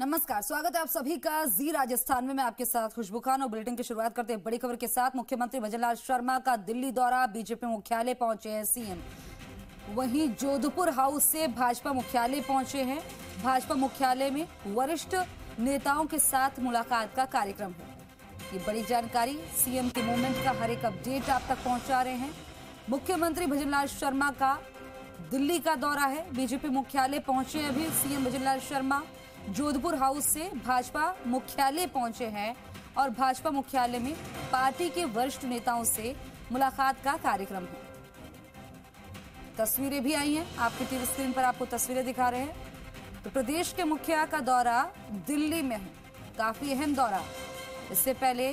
नमस्कार, स्वागत है आप सभी का जी राजस्थान में। मैं आपके साथ खुशबू खान और बुलेटिन की शुरुआत करते हैं। बड़ी खबर के साथ मुख्यमंत्री भजनलाल शर्मा का दिल्ली दौरा, बीजेपी मुख्यालय पहुँचे हैं सीएम। वहीं जोधपुर हाउस से भाजपा मुख्यालय पहुँचे हैं। भाजपा मुख्यालय में वरिष्ठ नेताओं के साथ मुलाकात का कार्यक्रम है। ये बड़ी जानकारी सीएम के मूवमेंट का हर एक अपडेट आप तक पहुँचा रहे हैं। मुख्यमंत्री भजनलाल शर्मा का दिल्ली का दौरा है। बीजेपी मुख्यालय पहुँचे अभी सीएम भजनलाल शर्मा। जोधपुर हाउस से भाजपा मुख्यालय पहुँचे हैं और भाजपा मुख्यालय में पार्टी के वरिष्ठ नेताओं से मुलाकात का कार्यक्रम है। तस्वीरें भी आई हैं, आपकी टीवी स्क्रीन पर आपको तस्वीरें दिखा रहे हैं। तो प्रदेश के मुखिया का दौरा दिल्ली में है, काफ़ी अहम दौरा। इससे पहले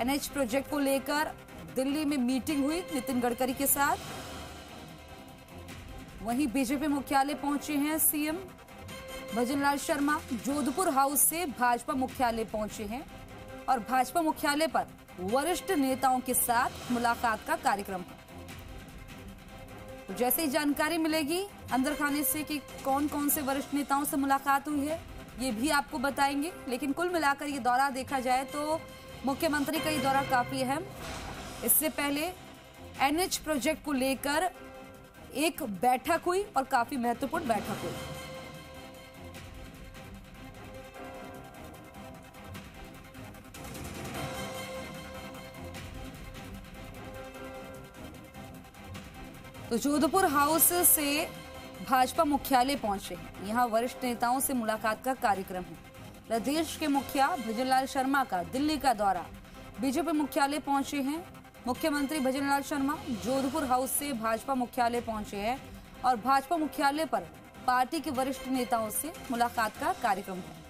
एनएच प्रोजेक्ट को लेकर दिल्ली में मीटिंग हुई नितिन गडकरी के साथ। वहीं बीजेपी मुख्यालय पहुँचे हैं सीएम भजनलाल शर्मा जोधपुर हाउस से भाजपा मुख्यालय पहुँचे हैं और भाजपा मुख्यालय पर वरिष्ठ नेताओं के साथ मुलाकात का कार्यक्रम है। तो जैसे ही जानकारी मिलेगी, अंदर खाने से कि कौन कौन से वरिष्ठ नेताओं से मुलाकात हुई है, ये भी आपको बताएँगे। लेकिन कुल मिलाकर ये दौरा देखा जाए तो मुख्यमंत्री का ये दौरा काफ़ी अहम। इससे पहले एनएच प्रोजेक्ट को लेकर एक बैठक हुई और काफ़ी महत्वपूर्ण बैठक हुई। तो जोधपुर हाउस से भाजपा मुख्यालय पहुँचे हैं। यहाँ वरिष्ठ नेताओं से मुलाकात का कार्यक्रम है। प्रदेश के मुखिया भजनलाल शर्मा का दिल्ली का दौरा। बीजेपी मुख्यालय पहुँचे हैं। मुख्यमंत्री भजनलाल शर्मा जोधपुर हाउस से भाजपा मुख्यालय पहुँचे हैं और भाजपा मुख्यालय पर पार्टी के वरिष्ठ नेताओं से मुलाकात का कार्यक्रम है।